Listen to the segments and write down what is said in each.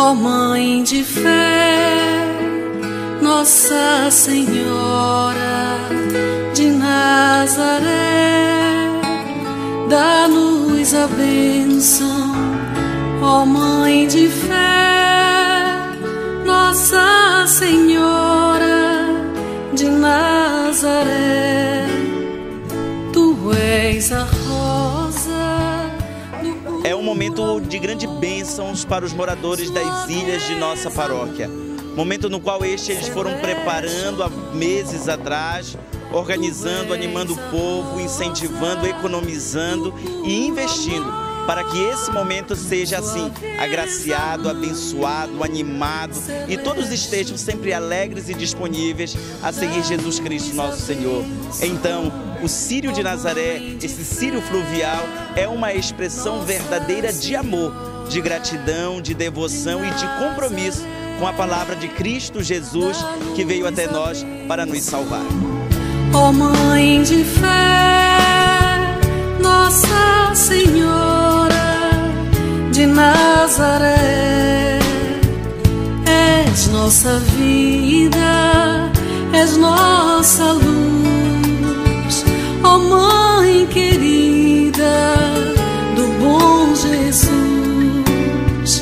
Ó Mãe de fé, Nossa Senhora de Nazaré, dá-nos a bênção, ó Mãe de fé, Nossa Senhora de Nazaré, momento de grande bênçãos para os moradores das ilhas de nossa paróquia. Momento no qual estes eles foram preparando há meses atrás, organizando, animando o povo, incentivando, economizando e investindo para que esse momento seja assim, agraciado, abençoado, animado e todos estejam sempre alegres e disponíveis a seguir Jesus Cristo, nosso Senhor. Então, o Círio de Nazaré, esse Círio fluvial, é uma expressão verdadeira de amor, de gratidão, de devoção e de compromisso com a palavra de Cristo Jesus que veio até nós para nos salvar. Ó Mãe de fé, Nossa Senhora de Nazaré, és nossa vida, és nossa luz, ó Mãe querida do bom Jesus,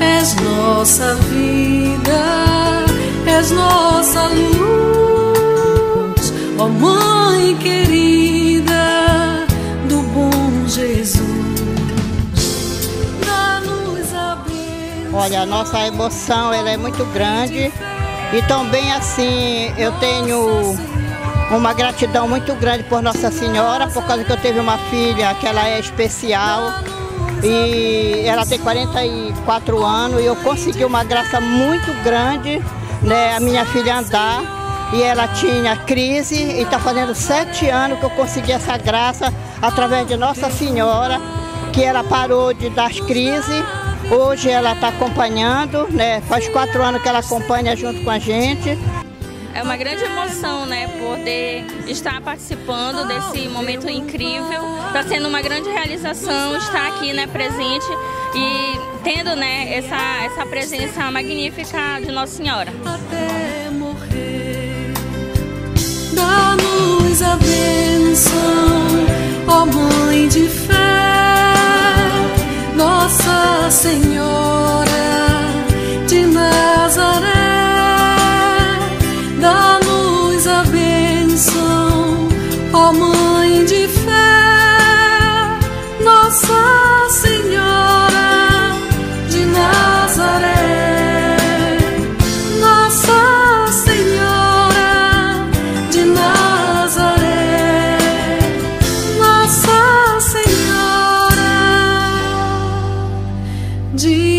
és nossa vida, Olha, a nossa emoção ela é muito grande. E também assim eu tenho uma gratidão muito grande por Nossa Senhora, por causa que eu tive uma filha que ela é especial. E ela tem 44 anos e eu consegui uma graça muito grande, né, a minha filha andar. E ela tinha crise e está fazendo sete anos que eu consegui essa graça através de Nossa Senhora, que ela parou de dar crise. Hoje ela está acompanhando, né? Faz quatro anos que ela acompanha junto com a gente. É uma grande emoção, né, poder estar participando desse momento incrível. Está sendo uma grande realização estar aqui, né, presente e tendo, né, essa, essa presença magnífica de Nossa Senhora. até morrer. Dá-nos a bênção, ó Mãe de fé, Nossa Senhora de Nazaré. Nossa Senhora de Nazaré, Nossa Senhora de